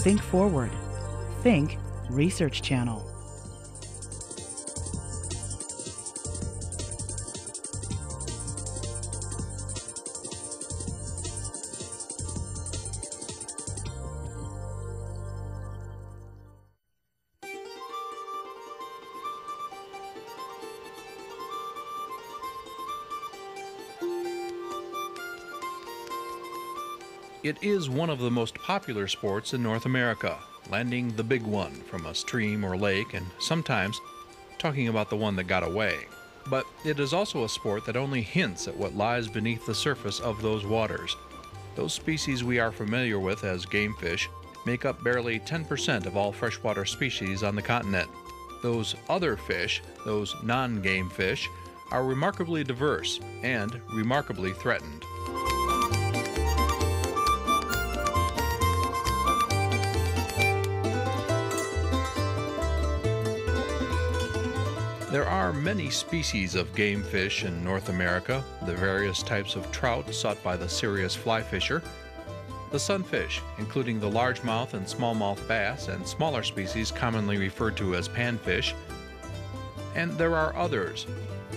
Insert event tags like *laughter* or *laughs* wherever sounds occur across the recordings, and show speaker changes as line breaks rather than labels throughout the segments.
Think forward. Think Research Channel.
It is one of the most popular sports in North America, landing the big one from a stream or lake, and sometimes talking about the one that got away. But it is also a sport that only hints at what lies beneath the surface of those waters. Those species we are familiar with as game fish make up barely 10% of all freshwater species on the continent. Those other fish, those non game fish, are remarkably diverse and remarkably threatened. Are many species of game fish in North America, the various types of trout sought by the serious fly fisher, the sunfish, including the largemouth and smallmouth bass and smaller species commonly referred to as panfish, and there are others,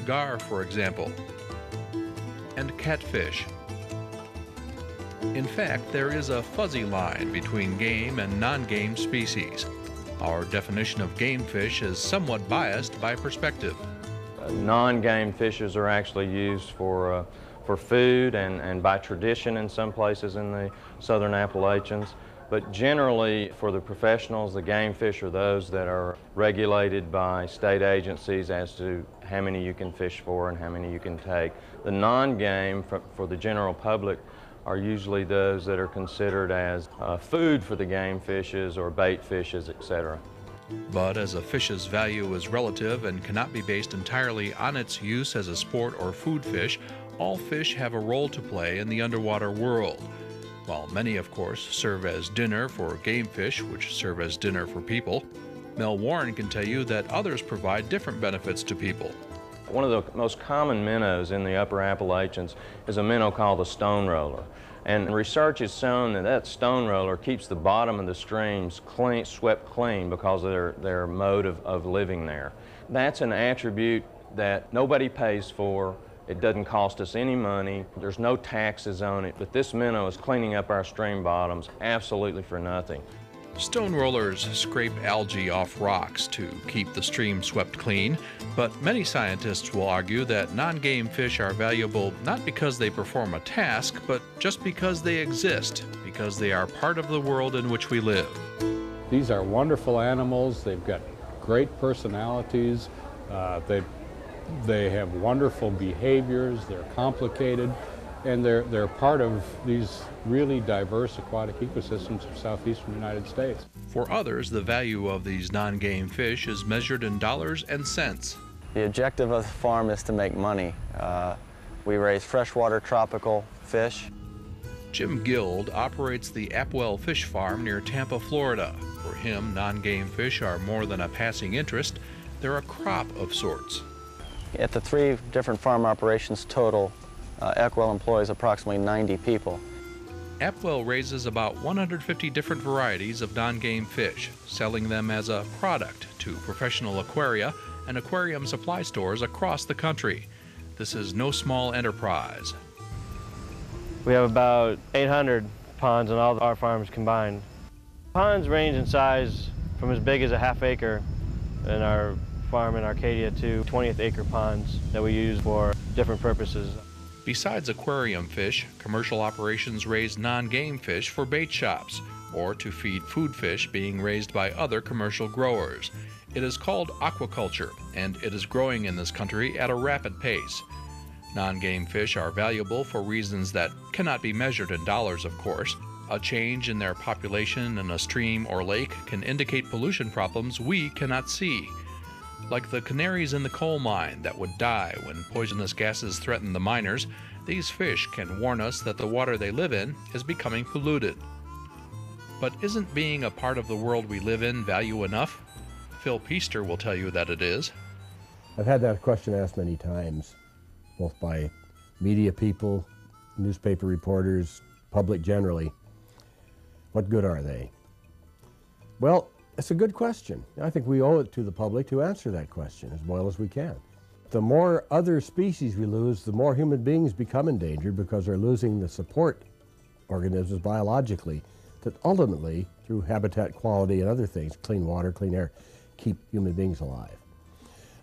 gar for example, and catfish. In fact, there is a fuzzy line between game and non-game species. Our definition of game fish is somewhat biased by perspective.
Uh, non-game fishes are actually used for, uh, for food and, and by tradition in some places in the southern Appalachians. But generally, for the professionals, the game fish are those that are regulated by state agencies as to how many you can fish for and how many you can take. The non-game, for, for the general public, are usually those that are considered as uh, food for the game fishes or bait fishes, etc.
But as a fish's value is relative and cannot be based entirely on its use as a sport or food fish, all fish have a role to play in the underwater world. While many, of course, serve as dinner for game fish, which serve as dinner for people, Mel Warren can tell you that others provide different benefits to people.
One of the most common minnows in the upper Appalachians is a minnow called the stone roller. And research has shown that that stone roller keeps the bottom of the streams clean, swept clean because of their, their mode of, of living there. That's an attribute that nobody pays for. It doesn't cost us any money. There's no taxes on it. But this minnow is cleaning up our stream bottoms absolutely for nothing.
Stone rollers scrape algae off rocks to keep the stream swept clean, but many scientists will argue that non game fish are valuable not because they perform a task, but just because they exist, because they are part of the world in which we live.
These are wonderful animals. They've got great personalities. Uh, they, they have wonderful behaviors. They're complicated and they're, they're part of these really diverse aquatic ecosystems of southeastern United States.
For others, the value of these non-game fish is measured in dollars and cents.
The objective of the farm is to make money. Uh, we raise freshwater tropical fish.
Jim Guild operates the Apwell Fish Farm near Tampa, Florida. For him, non-game fish are more than a passing interest. They're a crop of sorts.
At the three different farm operations total, uh, Apwell employs approximately 90 people.
Apwell raises about 150 different varieties of non-game fish, selling them as a product to professional aquaria and aquarium supply stores across the country. This is no small enterprise.
We have about 800 ponds on all our farms combined. Ponds range in size from as big as a half acre in our farm in Arcadia to 20th acre ponds that we use for different purposes.
Besides aquarium fish, commercial operations raise non-game fish for bait shops or to feed food fish being raised by other commercial growers. It is called aquaculture, and it is growing in this country at a rapid pace. Non-game fish are valuable for reasons that cannot be measured in dollars, of course. A change in their population in a stream or lake can indicate pollution problems we cannot see like the canaries in the coal mine that would die when poisonous gases threaten the miners, these fish can warn us that the water they live in is becoming polluted. But isn't being a part of the world we live in value enough? Phil Pister will tell you that it is.
I've had that question asked many times, both by media people, newspaper reporters, public generally. What good are they? Well, it's a good question. I think we owe it to the public to answer that question as well as we can. The more other species we lose, the more human beings become endangered because they're losing the support organisms biologically that ultimately, through habitat quality and other things, clean water, clean air, keep human beings alive.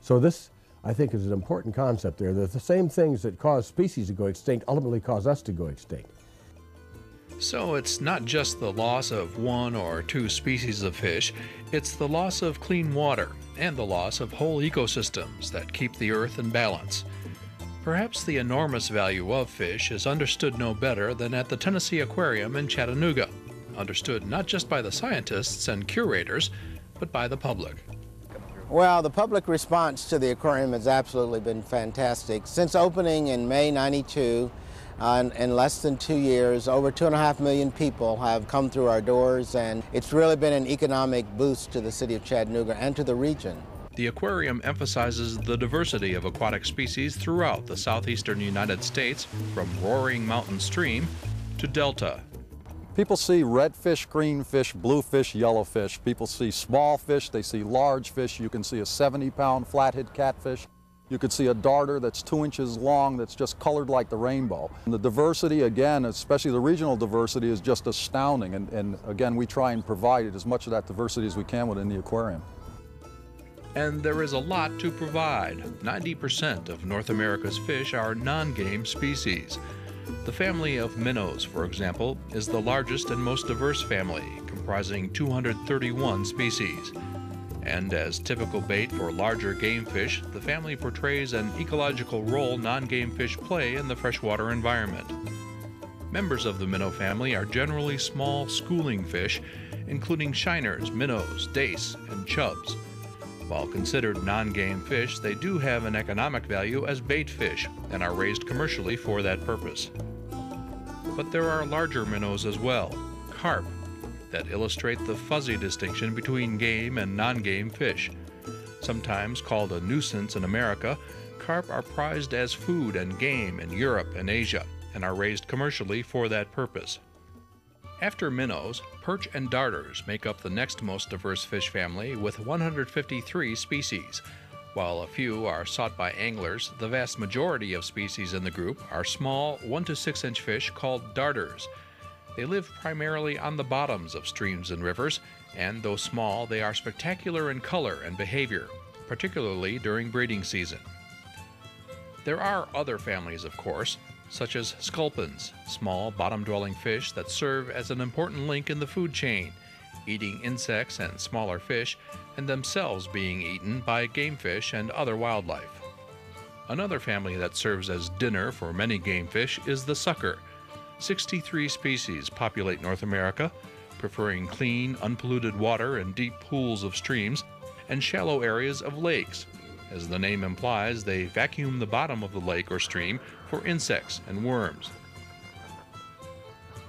So this, I think, is an important concept there, that the same things that cause species to go extinct ultimately cause us to go extinct.
So it's not just the loss of one or two species of fish, it's the loss of clean water and the loss of whole ecosystems that keep the earth in balance. Perhaps the enormous value of fish is understood no better than at the Tennessee Aquarium in Chattanooga, understood not just by the scientists and curators, but by the public.
Well, the public response to the aquarium has absolutely been fantastic. Since opening in May 92, uh, in, in, less than two years, over two and a half million people have come through our doors, and it's really been an economic boost to the city of Chattanooga and to the region.
The aquarium emphasizes the diversity of aquatic species throughout the southeastern United States, from roaring mountain stream to delta.
People see redfish, greenfish, bluefish, yellowfish. People see small fish, they see large fish. You can see a 70 pound flathead catfish. You could see a darter that's two inches long that's just colored like the rainbow. And the diversity, again, especially the regional diversity, is just astounding. And, and again, we try and provide as much of that diversity as we can within the aquarium.
And there is a lot to provide. 90% of North America's fish are non game species. The family of minnows, for example, is the largest and most diverse family, comprising 231 species. And as typical bait for larger game fish, the family portrays an ecological role non game fish play in the freshwater environment. Members of the minnow family are generally small schooling fish, including shiners, minnows, dace, and chubs. While considered non game fish, they do have an economic value as bait fish and are raised commercially for that purpose. But there are larger minnows as well carp, that illustrate the fuzzy distinction between game and non game fish. Sometimes called a nuisance in America, carp are prized as food and game in Europe and Asia and are raised commercially for that purpose. After minnows, perch and darters make up the next most diverse fish family with 153 species. While a few are sought by anglers, the vast majority of species in the group are small 1 to 6 inch fish called darters they live primarily on the bottoms of streams and rivers, and though small, they are spectacular in color and behavior, particularly during breeding season. There are other families, of course, such as sculpins, small bottom dwelling fish that serve as an important link in the food chain, eating insects and smaller fish, and themselves being eaten by game fish and other wildlife. Another family that serves as dinner for many game fish is the sucker 63 species populate North America, preferring clean, unpolluted water and deep pools of streams and shallow areas of lakes. As the name implies, they vacuum the bottom of the lake or stream for insects and worms.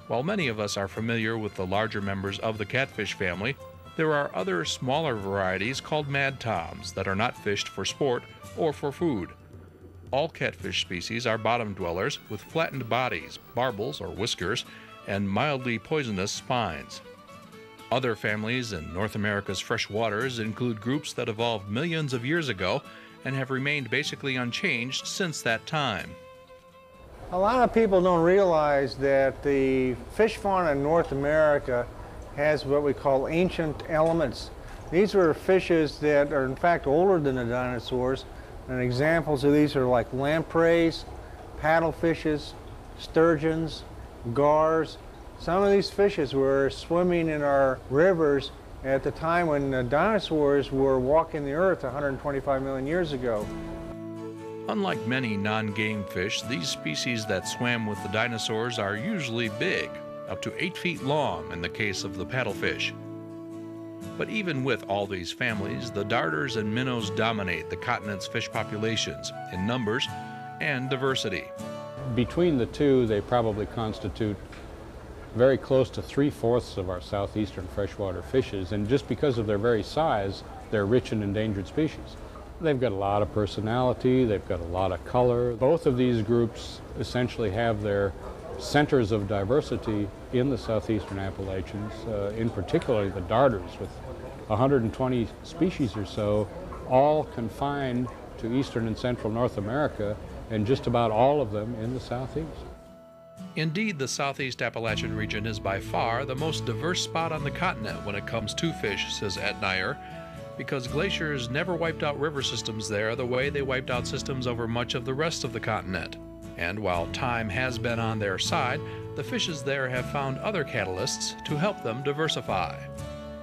While many of us are familiar with the larger members of the catfish family, there are other smaller varieties called mad toms that are not fished for sport or for food. All catfish species are bottom dwellers with flattened bodies, barbels or whiskers, and mildly poisonous spines. Other families in North America's fresh waters include groups that evolved millions of years ago and have remained basically unchanged since that time.
A lot of people don't realize that the fish fauna in North America has what we call ancient elements. These are fishes that are in fact older than the dinosaurs and examples of these are like lampreys, paddlefishes, sturgeons, gars. Some of these fishes were swimming in our rivers at the time when the dinosaurs were walking the earth 125 million years ago.
Unlike many non-game fish, these species that swam with the dinosaurs are usually big, up to 8 feet long in the case of the paddlefish. But even with all these families, the darters and minnows dominate the continent's fish populations in numbers and diversity.
Between the two, they probably constitute very close to three-fourths of our southeastern freshwater fishes, and just because of their very size, they're rich in endangered species. They've got a lot of personality, they've got a lot of color. Both of these groups essentially have their centers of diversity in the southeastern Appalachians, uh, in particular the darters, with 120 species or so, all confined to eastern and central North America, and just about all of them in the southeast.
Indeed, the Southeast Appalachian region is by far the most diverse spot on the continent when it comes to fish, says Etnier, because glaciers never wiped out river systems there the way they wiped out systems over much of the rest of the continent. And while time has been on their side, the fishes there have found other catalysts to help them diversify.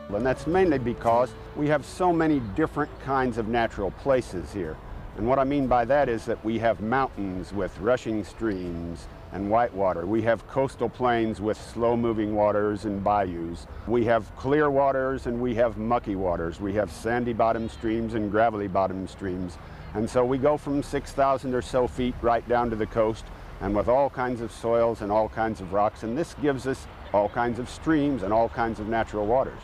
And that's mainly because we have so many different kinds of natural places here. And what I mean by that is that we have mountains with rushing streams and whitewater. We have coastal plains with slow-moving waters and bayous. We have clear waters and we have mucky waters. We have sandy bottom streams and gravelly bottom streams. And so we go from 6,000 or so feet right down to the coast and with all kinds of soils and all kinds of rocks. And this gives us all kinds of streams and all kinds of natural waters.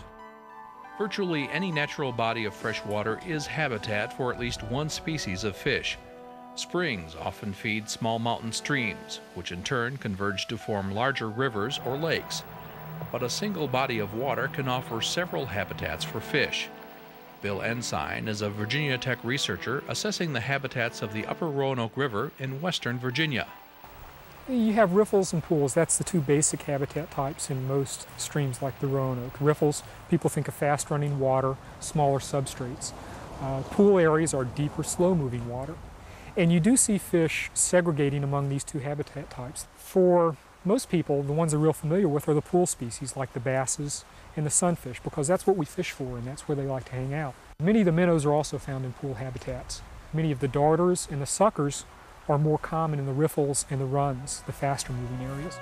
Virtually any natural body of fresh water is habitat for at least one species of fish. Springs often feed small mountain streams, which in turn converge to form larger rivers or lakes. But a single body of water can offer several habitats for fish. Bill Ensign is a Virginia Tech researcher assessing the habitats of the upper Roanoke River in western Virginia.
You have riffles and pools. That's the two basic habitat types in most streams like the Roanoke. Riffles, people think of fast running water, smaller substrates. Uh, pool areas are deeper, slow moving water. And you do see fish segregating among these two habitat types. For most people, the ones they're real familiar with are the pool species like the basses and the sunfish because that's what we fish for and that's where they like to hang out. Many of the minnows are also found in pool habitats. Many of the darters and the suckers are more common in the riffles and the runs, the faster moving areas.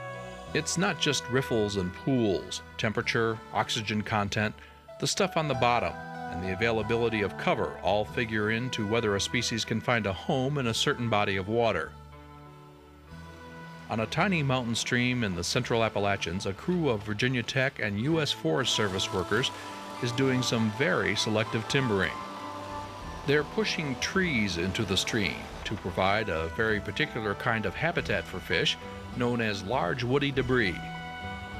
It's not just riffles and pools, temperature, oxygen content, the stuff on the bottom, and the availability of cover all figure into whether a species can find a home in a certain body of water. On a tiny mountain stream in the central Appalachians, a crew of Virginia Tech and U.S. Forest Service workers is doing some very selective timbering. They're pushing trees into the stream to provide a very particular kind of habitat for fish known as large woody debris.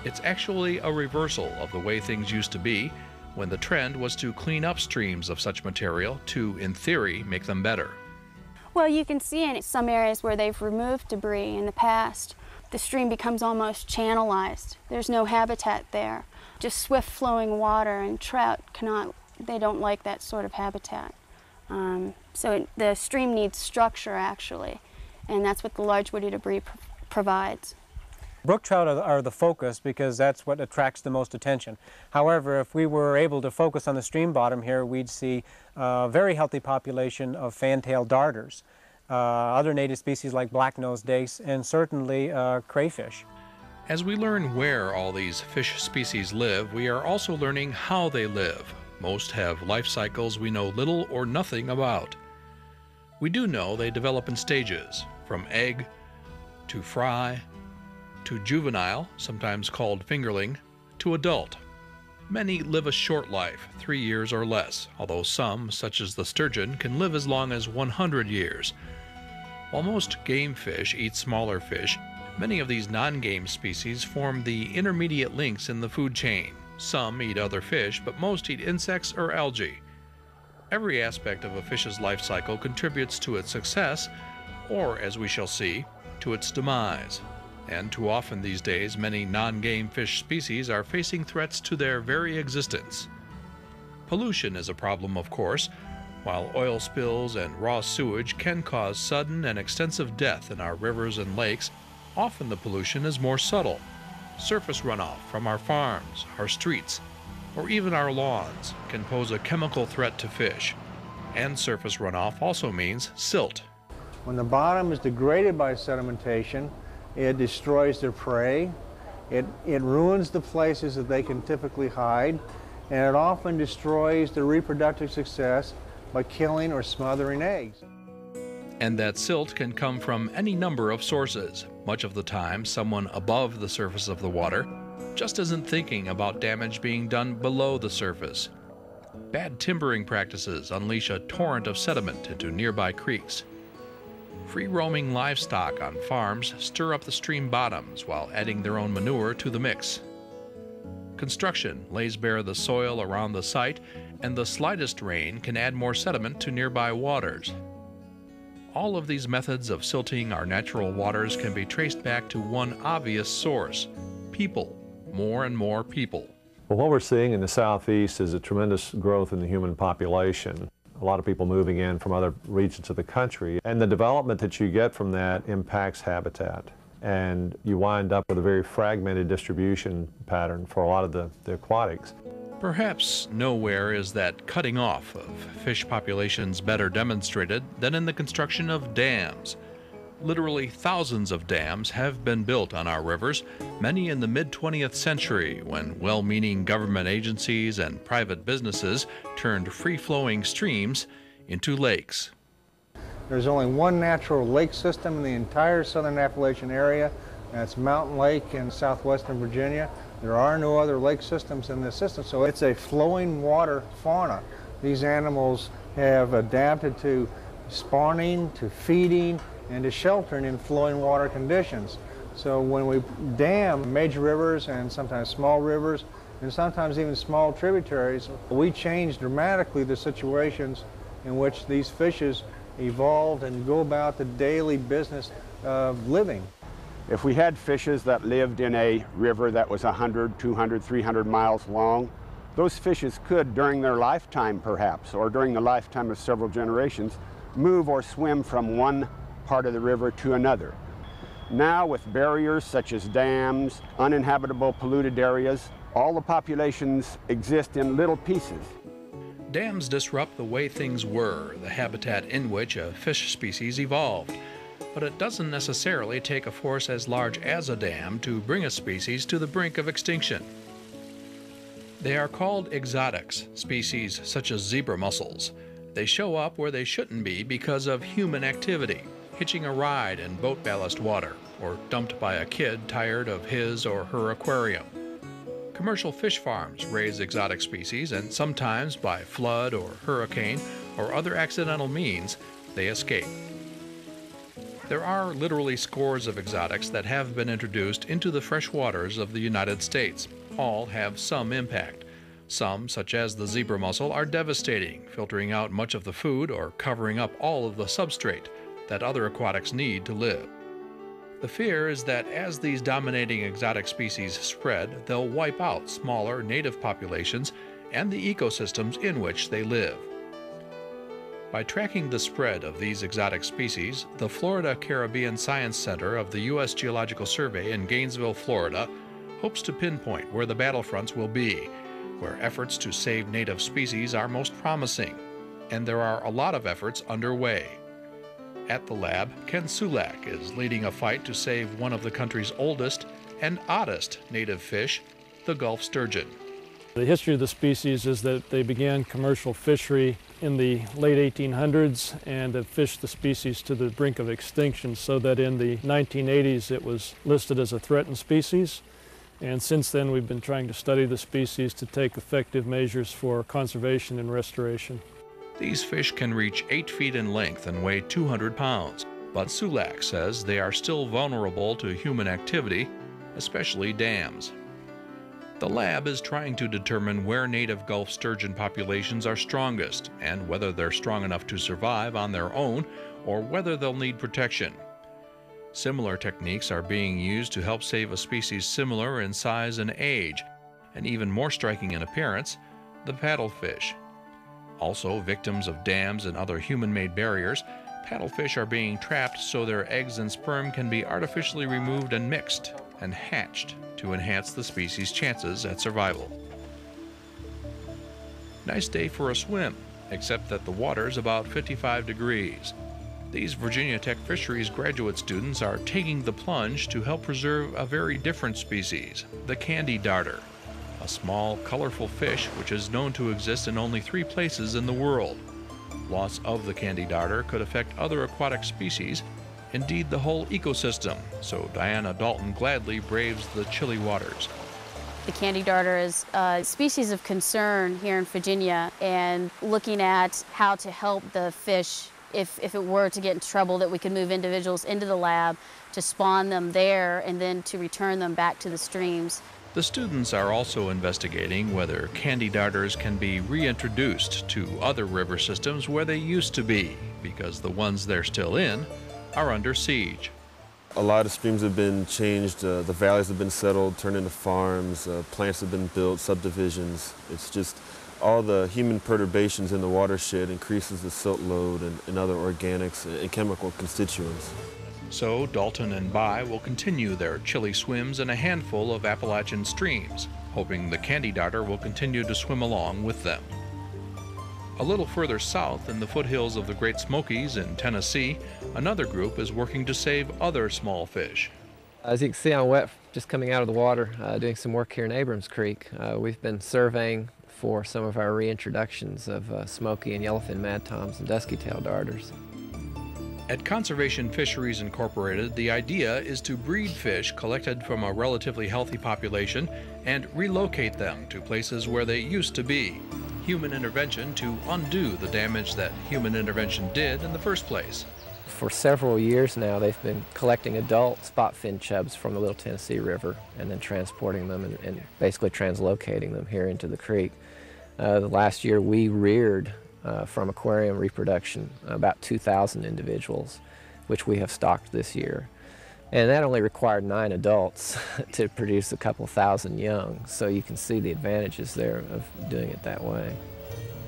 It's actually a reversal of the way things used to be when the trend was to clean up streams of such material to, in theory, make them better.
Well, you can see in some areas where they've removed debris in the past, the stream becomes almost channelized. There's no habitat there. Just swift flowing water and trout cannot, they don't like that sort of habitat. Um, so it, the stream needs structure actually, and that's what the large woody debris pr provides.
Brook trout are, are, the focus because that's what attracts the most attention. However, if we were able to focus on the stream bottom here, we'd see a very healthy population of fantail darters, uh, other native species like black-nosed dace, and certainly uh, crayfish.
As we learn where all these fish species live, we are also learning how they live. Most have life cycles we know little or nothing about. We do know they develop in stages, from egg to fry to juvenile, sometimes called fingerling, to adult. Many live a short life, three years or less, although some, such as the sturgeon, can live as long as 100 years. While most game fish eat smaller fish, many of these non game species form the intermediate links in the food chain. Some eat other fish, but most eat insects or algae. Every aspect of a fish's life cycle contributes to its success, or, as we shall see, to its demise. And too often these days, many non game fish species are facing threats to their very existence. Pollution is a problem, of course. While oil spills and raw sewage can cause sudden and extensive death in our rivers and lakes, often the pollution is more subtle surface runoff from our farms, our streets, or even our lawns can pose a chemical threat to fish. And surface runoff also means silt.
When the bottom is degraded by sedimentation, it destroys their prey, it, it ruins the places that they can typically hide, and it often destroys their reproductive success by killing or smothering eggs.
And that silt can come from any number of sources. Much of the time, someone above the surface of the water just isn't thinking about damage being done below the surface. Bad timbering practices unleash a torrent of sediment into nearby creeks. Free roaming livestock on farms stir up the stream bottoms while adding their own manure to the mix. Construction lays bare the soil around the site, and the slightest rain can add more sediment to nearby waters. All of these methods of silting our natural waters can be traced back to one obvious source people, more and more people.
Well, what we're seeing in the southeast is a tremendous growth in the human population. A lot of people moving in from other regions of the country. And the development that you get from that impacts habitat. And you wind up with a very fragmented distribution pattern for a lot of the, the aquatics.
Perhaps nowhere is that cutting off of fish populations better demonstrated than in the construction of dams. Literally thousands of dams have been built on our rivers, many in the mid 20th century when well meaning government agencies and private businesses turned free flowing streams into lakes.
There's only one natural lake system in the entire southern Appalachian area, and that's Mountain Lake in southwestern Virginia. There are no other lake systems in this system, so it's a flowing water fauna. These animals have adapted to spawning, to feeding, and to sheltering in flowing water conditions. So when we dam major rivers and sometimes small rivers, and sometimes even small tributaries, we change dramatically the situations in which these fishes evolved and go about the daily business of living.
If we had fishes that lived in a river that was 100, 200, 300 miles long, those fishes could, during their lifetime perhaps, or during the lifetime of several generations, move or swim from one part of the river to another. Now, with barriers such as dams, uninhabitable polluted areas, all the populations exist in little pieces.
Dams disrupt the way things were, the habitat in which a fish species evolved but it doesn't necessarily take a force as large as a dam to bring a species to the brink of extinction. They are called exotics, species such as zebra mussels. They show up where they shouldn't be because of human activity, hitching a ride in boat ballast water, or dumped by a kid tired of his or her aquarium. Commercial fish farms raise exotic species, and sometimes by flood or hurricane or other accidental means, they escape. There are literally scores of exotics that have been introduced into the fresh waters of the United States. All have some impact. Some, such as the zebra mussel, are devastating, filtering out much of the food or covering up all of the substrate that other aquatics need to live. The fear is that as these dominating exotic species spread, they'll wipe out smaller native populations and the ecosystems in which they live. By tracking the spread of these exotic species, the Florida Caribbean Science Center of the U.S. Geological Survey in Gainesville, Florida, hopes to pinpoint where the battlefronts will be, where efforts to save native species are most promising, and there are a lot of efforts underway. At the lab, Ken Sulak is leading a fight to save one of the country's oldest and oddest native fish, the Gulf sturgeon.
The history of the species is that they began commercial fishery in the late 1800s and have fished the species to the brink of extinction so that in the 1980s it was listed as a threatened species. And since then we've been trying to study the species to take effective measures for conservation and restoration.
These fish can reach 8 feet in length and weigh 200 pounds, but Sulak says they are still vulnerable to human activity, especially dams. The lab is trying to determine where native Gulf sturgeon populations are strongest and whether they're strong enough to survive on their own or whether they'll need protection. Similar techniques are being used to help save a species similar in size and age, and even more striking in appearance, the paddlefish. Also, victims of dams and other human made barriers, paddlefish are being trapped so their eggs and sperm can be artificially removed and mixed and hatched to enhance the species' chances at survival. Nice day for a swim, except that the water's about 55 degrees. These Virginia Tech Fisheries graduate students are taking the plunge to help preserve a very different species, the candy darter, a small, colorful fish which is known to exist in only three places in the world. Loss of the candy darter could affect other aquatic species indeed the whole ecosystem, so Diana Dalton gladly braves the chilly waters.
The candy darter is a species of concern here in Virginia and looking at how to help the fish
if, if it were to get in trouble that we could move individuals into the lab to spawn them there and then to return them back to the streams.
The students are also investigating whether candy darters can be reintroduced to other river systems where they used to be, because the ones they're still in are under siege.
A lot of streams have been changed, uh, the valleys have been settled, turned into farms, uh, plants have been built, subdivisions. It's just all the human perturbations in the watershed increases the silt load and, and other organics and chemical constituents.
So Dalton and Bai will continue their chilly swims in a handful of Appalachian streams, hoping the candy darter will continue to swim along with them. A little further south in the foothills of the Great Smokies in Tennessee, another group is working to save other small fish.
As you can see, I'm wet just coming out of the water, uh, doing some work here in Abrams Creek. Uh, we've been surveying for some of our reintroductions of uh, smoky and yellowfin mad toms and dusky tail darters.
At Conservation Fisheries Incorporated, the idea is to breed fish collected from a relatively healthy population and relocate them to places where they used to be. Human intervention to undo the damage that human intervention did in the first place.
For several years now, they've been collecting adult spotfin chubs from the Little Tennessee River and then transporting them and, and basically translocating them here into the creek. Uh, last year, we reared uh, from aquarium reproduction, about 2,000 individuals, which we have stocked this year. And that only required nine adults *laughs* to produce a couple thousand young, so you can see the advantages there of doing it that way.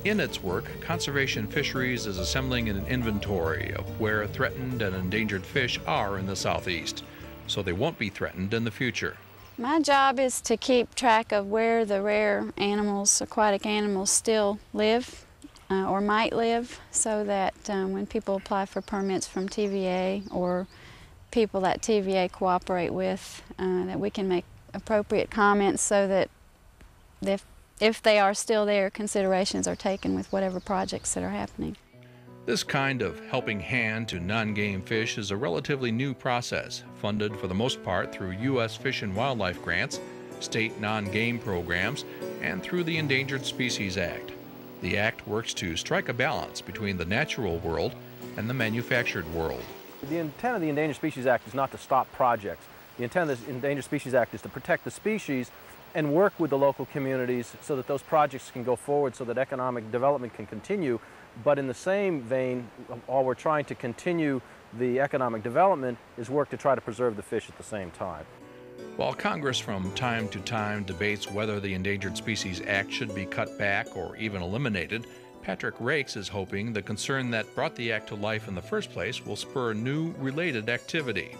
In its work, Conservation Fisheries is assembling an inventory of where threatened and endangered fish are in the southeast, so they won't be threatened in the future.
My job is to keep track of where the rare animals, aquatic animals, still live uh, or might live so that um, when people apply for permits from TVA or people that TVA cooperate with, uh, that we can make appropriate comments so that if, if they are still there, considerations are taken with whatever projects that are happening.
This kind of helping hand to non-game fish is a relatively new process, funded for the most part through U.S. Fish and Wildlife grants, state non-game programs, and through the Endangered Species Act. The Act works to strike a balance between the natural world and the manufactured world.
The intent of the Endangered Species Act is not to stop projects. The intent of the Endangered Species Act is to protect the species and work with the local communities so that those projects can go forward so that economic development can continue. But in the same vein, while we're trying to continue the economic development, is work to try to preserve the fish at the same time.
While Congress from time to time debates whether the Endangered Species Act should be cut back or even eliminated, Patrick Rakes is hoping the concern that brought the act to life in the first place will spur new related activity.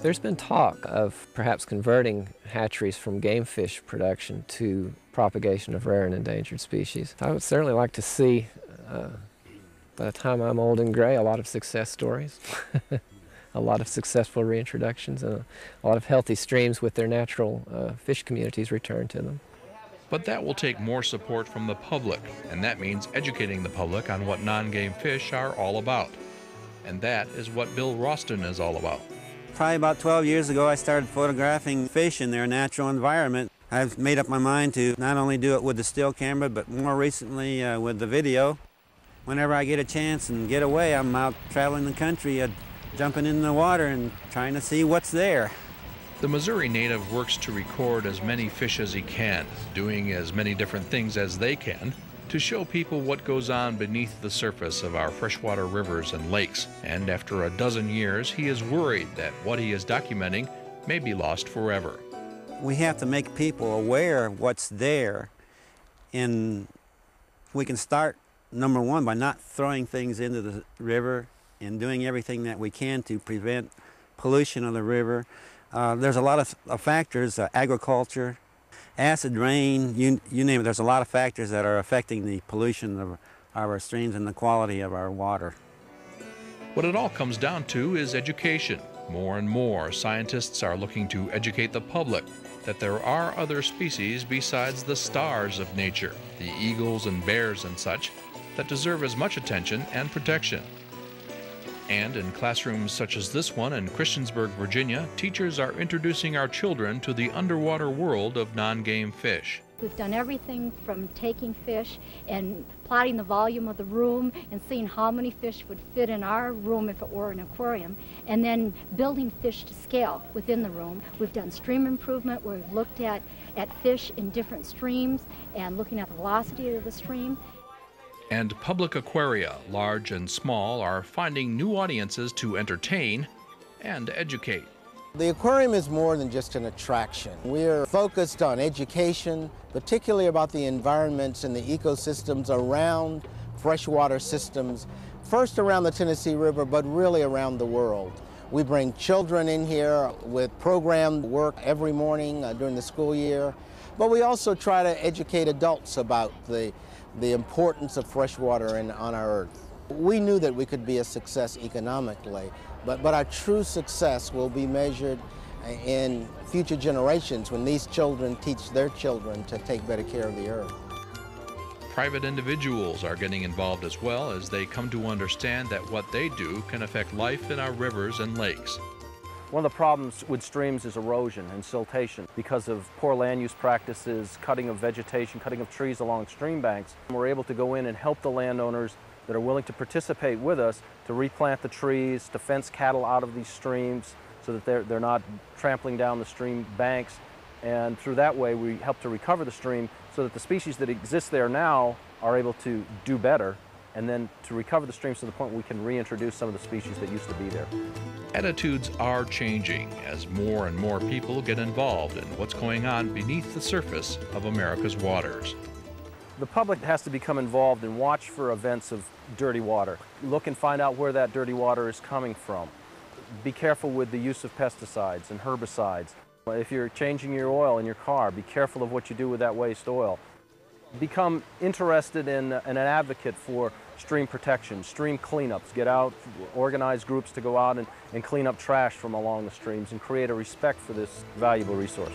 There's been talk of perhaps converting hatcheries from game fish production to propagation of rare and endangered species. I would certainly like to see, uh, by the time I'm old and gray, a lot of success stories. *laughs* a lot of successful reintroductions and a, a lot of healthy streams with their natural uh, fish communities returned to them.
But that will take more support from the public, and that means educating the public on what non-game fish are all about. And that is what Bill Roston is all about.
Probably about 12 years ago, I started photographing fish in their natural environment. I've made up my mind to not only do it with the still camera, but more recently uh, with the video. Whenever I get a chance and get away, I'm out traveling the country, uh, jumping in the water and trying to see what's there.
The Missouri native works to record as many fish as he can, doing as many different things as they can, to show people what goes on beneath the surface of our freshwater rivers and lakes. And after a dozen years, he is worried that what he is documenting may be lost forever.
We have to make people aware of what's there, and we can start, number one, by not throwing things into the river and doing everything that we can to prevent pollution of the river. Uh, there's a lot of, of factors, uh, agriculture, acid rain, you, you name it. There's a lot of factors that are affecting the pollution of our streams and the quality of our water.
What it all comes down to is education. More and more scientists are looking to educate the public that there are other species besides the stars of nature, the eagles and bears and such, that deserve as much attention and protection. And in classrooms such as this one in Christiansburg, Virginia, teachers are introducing our children to the underwater world of non game fish.
We've done everything from taking fish and plotting the volume of the room and seeing how many fish would fit in our room if it were an aquarium, and then building fish to scale within the room. We've done stream improvement where we've looked at, at fish in different streams and looking at the velocity of the stream.
And public aquaria, large and small, are finding new audiences to entertain and educate.
The aquarium is more than just an attraction. We're focused on education, particularly about the environments and the ecosystems around freshwater systems, first around the Tennessee River, but really around the world. We bring children in here with programmed work every morning uh, during the school year, but we also try to educate adults about the, the importance of freshwater in, on our earth. We knew that we could be a success economically, but, but our true success will be measured in future generations when these children teach their children to take better care of the earth.
Private individuals are getting involved as well as they come to understand that what they do can affect life in our rivers and lakes.
One of the problems with streams is erosion and siltation because of poor land use practices, cutting of vegetation, cutting of trees along stream banks. We're able to go in and help the landowners that are willing to participate with us to replant the trees, to fence cattle out of these streams so that they're, they're not trampling down the stream banks. And through that way, we help to recover the stream so that the species that exist there now are able to do better and then to recover the streams to the point we can reintroduce some of the species that used to be there.
Attitudes are changing as more and more people get involved in what's going on beneath the surface of America's waters.
The public has to become involved and watch for events of dirty water. Look and find out where that dirty water is coming from. Be careful with the use of pesticides and herbicides. If you're changing your oil in your car, be careful of what you do with that waste oil. Become interested in, in an advocate for stream protection, stream cleanups. Get out, organize groups to go out and, and clean up trash from along the streams and create a respect for this valuable resource.